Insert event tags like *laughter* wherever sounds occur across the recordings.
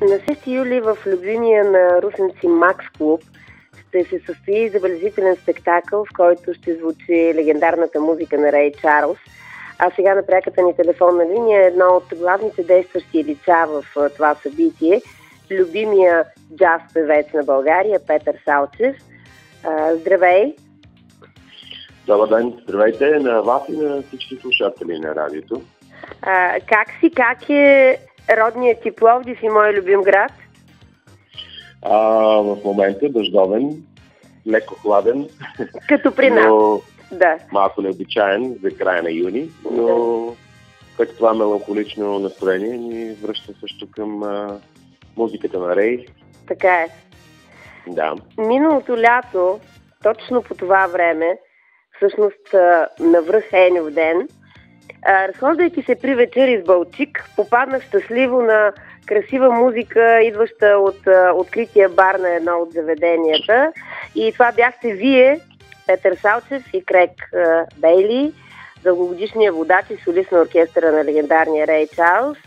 На 6 юли в любимия на русенци Макс Клуб ще се състои забележителен спектакъл, в който ще звучи легендарната музика на Рей Чарлз. А сега на пряката ни телефонна линия е едно от главните действащи лица в това събитие, любимия джаз певец на България Петър Салчев. Здравей! Добър ден! Здравейте на вас и на всички слушатели на радиото. А, как си? Как е родният ти Пловдив и мой любим град? А, в момента дъждовен, леко хладен. Като при нас. Но да. малко необичаен за края на юни, но като това меланхолично настроение ни връща също към а, музиката на Рей. Така е. Да. Миналото лято, точно по това време, всъщност навръх Енев ден, разхождайки се при вечери с Балчик, попаднах щастливо на красива музика, идваща от а, открития бар на едно от заведенията. И това бяхте вие, Петър Салчев и Крек а, Бейли, дългогодишния водач и солист на оркестъра на легендарния Рей Чарлз.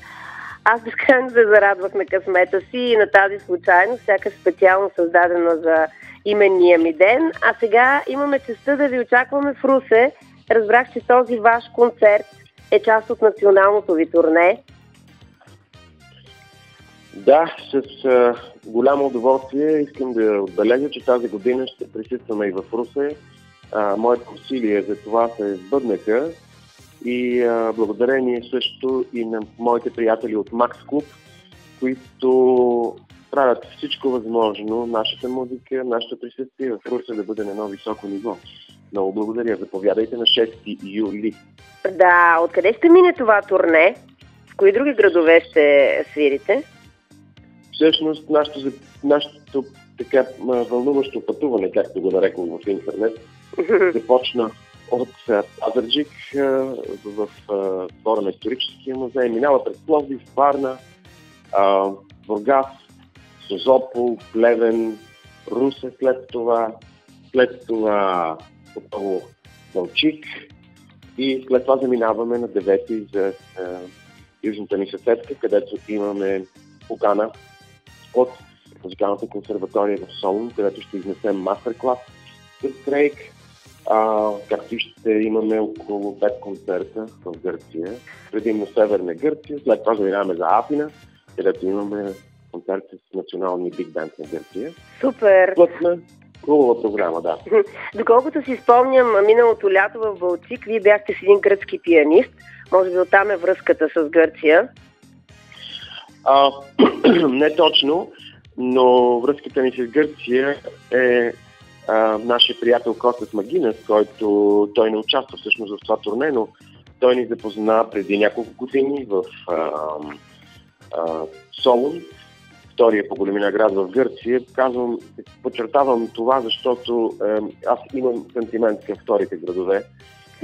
Аз безкрайно се зарадвах на късмета си и на тази случайност, всяка специално създадена за именния ми ден. А сега имаме честа да ви очакваме в Русе. Разбрах, че този ваш концерт е част от националното ви турне. Да, с а, голямо удоволствие искам да отбележа, че тази година ще присъстваме и в Русе. А, моите усилия за това се сбъднаха и а, благодарение също и на моите приятели от Макс Клуб, които правят всичко възможно нашата музика, нашето присъствие в Русе да бъде на едно високо ниво. Много благодаря. Заповядайте на 6 юли. Да, откъде ще мине това турне? В кои други градове ще свирите? Всъщност, нашето, нашето така вълнуващо пътуване, както го нарекам в интернет, започна от Пазарджик в двора на историческия музей, минава през Пловдив, Варна, Бургас, Созопол, Плевен, Русе след това, след това отново Балчик и след това заминаваме на 9 за южната ни съседка, където имаме покана от музикалната консерватория в Солун, където ще изнесем мастер-клас с Крейг, а, както ще имаме около 5 концерта в Гърция, предимно Северна Гърция, след това заминаваме за Афина, където имаме концерт с националния биг бенд на Гърция. Супер! Плътна, хубава програма, да. *laughs* Доколкото си спомням, миналото лято в Балчик, вие бяхте с един гръцки пианист. Може би оттам е връзката с Гърция. А, *clears throat* не точно, но връзката ни с Гърция е а, нашия приятел Костас Магинес, който той не участва всъщност в това турне, но той ни запозна преди няколко години в а, а, Солун, втория по големина град в Гърция. Казвам, подчертавам това, защото а, аз имам сантимент към вторите градове.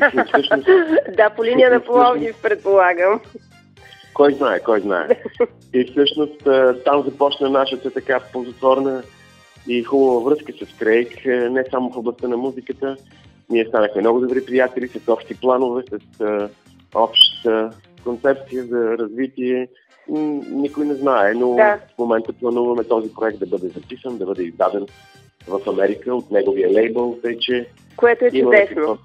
Всъщност, *laughs* да, по линия на Пловдив, предполагам. Кой знае, кой знае. И всъщност там започна нашата така ползотворна и хубава връзка с Крейг, не само в областта на музиката. Ние станахме много добри приятели с общи планове, с а, обща концепция за развитие. Никой не знае, но да. в момента плануваме този проект да бъде записан, да бъде издаден в Америка от неговия лейбъл, тъй че... Което е чудесно.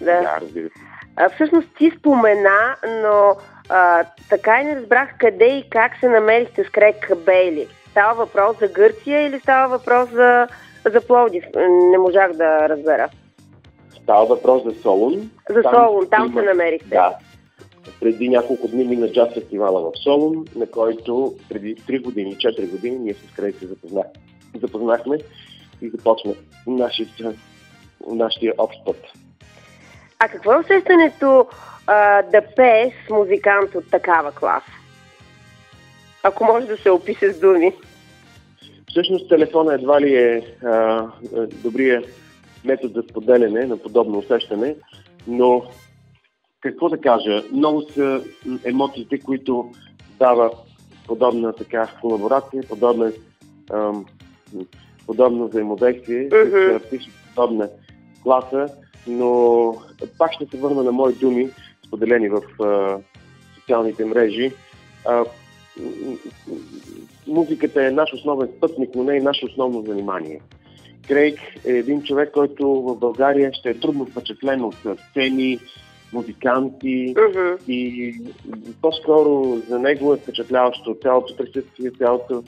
Да. да, разбира се. А, всъщност ти спомена, но а, така и не разбрах къде и как се намерихте с Крек Бейли. Става въпрос за Гърция или става въпрос за, за Пловдив? Не можах да разбера. Става въпрос за Солун. За там Солун, там има... се намерихте. Да. Преди няколко дни мина джаз фестивала в Солун, на който преди 3 години, 4 години ние с Крейг се запознах. запознахме и започна нашия, нашия общ път. А какво е усещането а, да пееш с музикант от такава класа? Ако може да се опише с думи. Всъщност телефона едва ли е а, добрия метод за споделяне на подобно усещане, но какво да кажа, много са емоциите, които дава подобна така колаборация, подобна, ам, подобно взаимодействие mm-hmm. с подобна класа но пак ще се върна на мои думи, споделени в а, социалните мрежи. А, музиката е наш основен спътник, но не е наше основно занимание. Крейг е един човек, който в България ще е трудно впечатлен от сцени, музиканти uh-huh. и по-скоро за него е впечатляващо цялото присъствие, цялото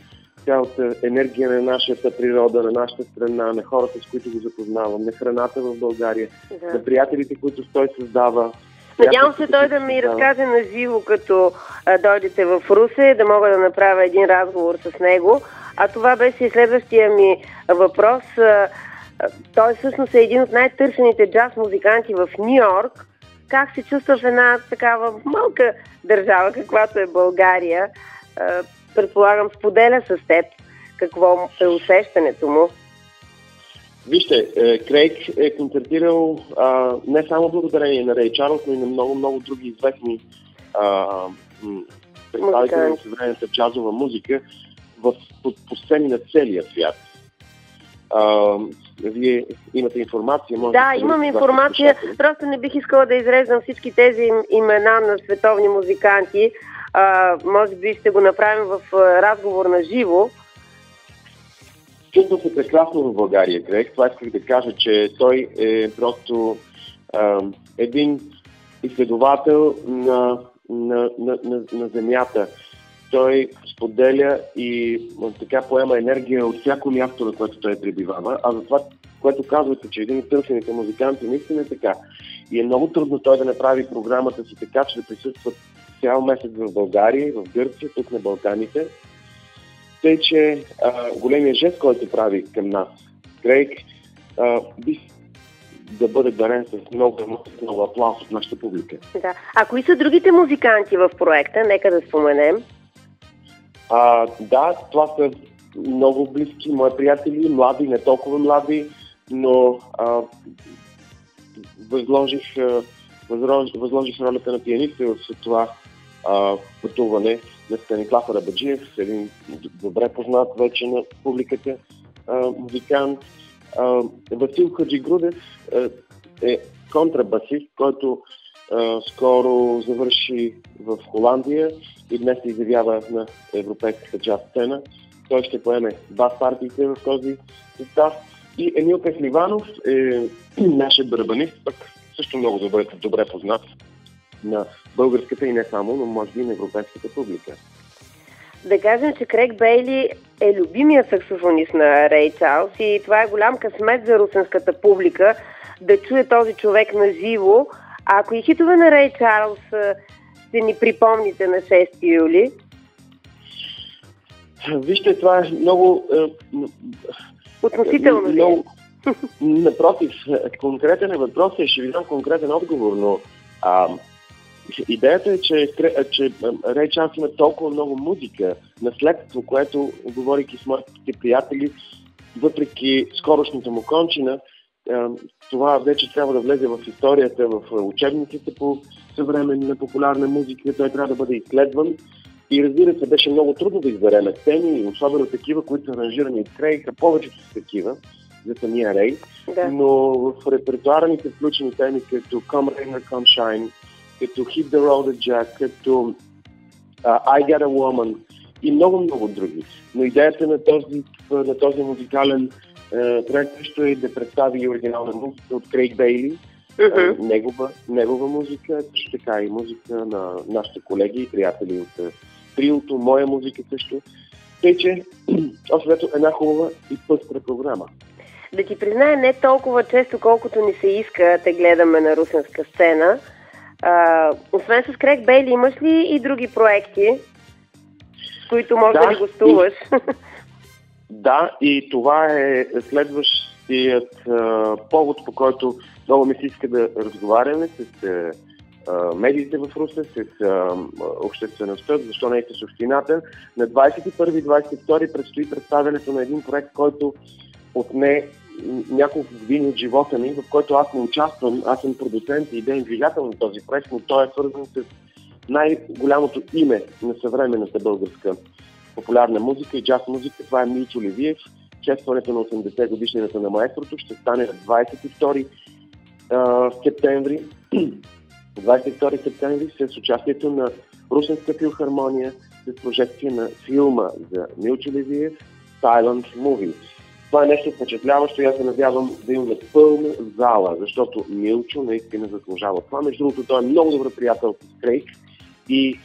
цялата енергия на нашата природа, на нашата страна, на хората, с които го запознавам, на храната в България, да. на приятелите, които той създава. Надявам се той да ми разкаже на живо, като а, дойдете в Русе, да мога да направя един разговор с него. А това беше и следващия ми въпрос. А, той всъщност е един от най-търсените джаз музиканти в Нью Йорк. Как се чувства в една такава малка държава, каквато е България? предполагам, споделя с теб какво е усещането му. Вижте, е, Крейг е концертирал а, не само благодарение на Рей Чарлз, но и на много, много други известни представители на съвременната джазова музика в, по, по сцени на целия свят. А, вие имате информация? Може да, да имам информация. Просто не бих искала да изреждам всички тези имена на световни музиканти, а, може би ще го направим в разговор на живо. Чувствам се прекрасно в България, Грег. Това исках да кажа, че той е просто а, един изследовател на, на, на, на, на земята. Той споделя и така поема енергия от всяко място, на което той пребивава. А за това, което казвате, че един от търсените музиканти наистина е така. И е много трудно той да направи програмата си така, че да присъстват цял месец в България, в Гърция, тук на Балканите. Тъй, че а, големия жест, който прави към нас, Крейг, а, би да бъде дарен с много, много аплаус от нашата публика. Да. А кои са другите музиканти в проекта? Нека да споменем. А, да, това са много близки мои приятели, млади, не толкова млади, но а, възложих, възложих, възложих ролята на пианиста в това а, пътуване на Станислав Рабаджиев, един добре познат вече на публиката а, музикант. А, Васил Хаджигрудев е контрабасист, който скоро завърши в Холандия и днес се изявява на европейската джаз сцена. Той ще поеме бас партиите в този състав. И Емил Пехливанов е *clears throat* нашия барабанист, пък също много добре, добре познат на българската и не само, но може би и на европейската публика. Да кажем, че Крейг Бейли е любимия саксофонист на Рей Чарлз и това е голям късмет за русенската публика да чуе този човек на живо. А ако и хитове на Рей Чарлз ще ни припомните на 6 юли? Вижте, това е много... Е, Относително много, Напротив, конкретен е въпрос и ще ви дам конкретен отговор, но а, Идеята е, че, че Рей Чанс има толкова много музика, наследство, което, говорики с моите приятели, въпреки скорошната му кончина, това вече трябва да влезе в историята, в учебниците по съвременна популярна музика, той трябва да бъде изследван. И разбира се, беше много трудно да избереме теми, особено такива, които са аранжирани от Крейг, а повечето са такива за самия Рей. Да. Но в репертуара са включени теми като Come Rain or Come Shine, като Hit the Road Jack, като uh, I Got a Woman и много-много други. Но идеята на този, на този музикален проект също е да представи и оригинална музика от Крейг Бейли, uh-huh. uh, негова, негова музика, също така и музика на нашите колеги и приятели от uh, триото, моя музика също. Тъй, че, *clears throat* общо една хубава и пъстра програма. Да ти призная, не толкова често, колкото ни се иска те гледаме на русенска сцена, а, освен с Крек Бейли, имаш ли и други проекти, които може да, да ли гостуваш? И, да, и това е следващият а, повод, по който много ми се иска да разговаряме с а, медиите в Русе, с а, обществеността, защо не и с общината. На 21-22 предстои представянето на един проект, който отне няколко години от живота ми, в който аз не участвам. Аз съм продуцент и идеен двигател на този проект, но той е свързан с най-голямото име на съвременната българска популярна музика и джаз музика. Това е Мичо Левиев. Честването на 80 годишнината на маестрото ще стане на 22 септември. *clears throat* 22 септември с участието на Русенска филхармония с прожекция на филма за Милчо Левиев Silent Movie. Това е нещо впечатляващо и аз се надявам да имаме пълна зала, защото Милчо наистина заслужава това. Между другото, той е много добър приятел с Крейг и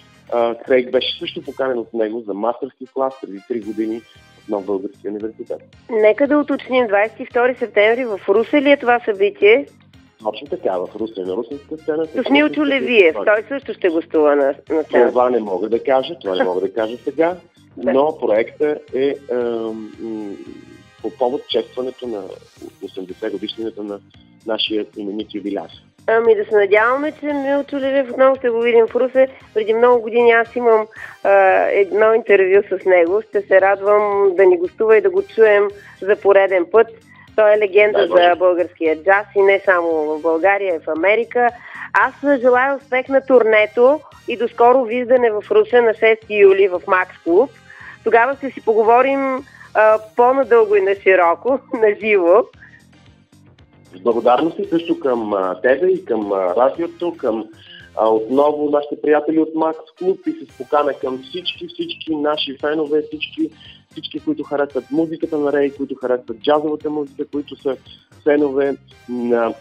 Крейг беше също поканен от него за мастерски клас преди 3 години в Нов Български университет. Нека да уточним 22 септември в Русе ли е това събитие? Точно така, в Русе на русинска сцена. С Милчо Левиев, той също ще гостува на, на сцена. Това не мога да кажа, това не мога да кажа сега, но проектът е, е, по повод честването на 80 годишнината на нашия именит юбиляр. Ами да се надяваме, че Милчо Левиев отново ще го видим в Русе. Преди много години аз имам а, едно интервю с него. Ще се радвам да ни гостува и да го чуем за пореден път. Той е легенда да, за българския джаз и не само в България, и в Америка. Аз желая успех на турнето и до скоро виждане в Русе на 6 юли в Макс Клуб. Тогава ще си поговорим а, по-надълго и на широко, *laughs* на живо. С благодарности също към тебе и към радиото, към отново нашите приятели от Макс Клуб и се покана към всички, всички наши фенове, всички, всички, които харесват музиката на Рей, които харесват джазовата музика, които са фенове на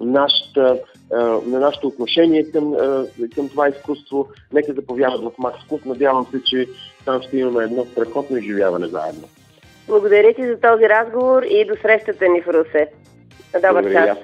нашата, на нашето отношение към, към това изкуство. Нека заповядат в Макс Клуб. Надявам се, че там ще имаме едно страхотно изживяване заедно. Благодаря ти за този разговор и до срещата ни в Русе. Добър час.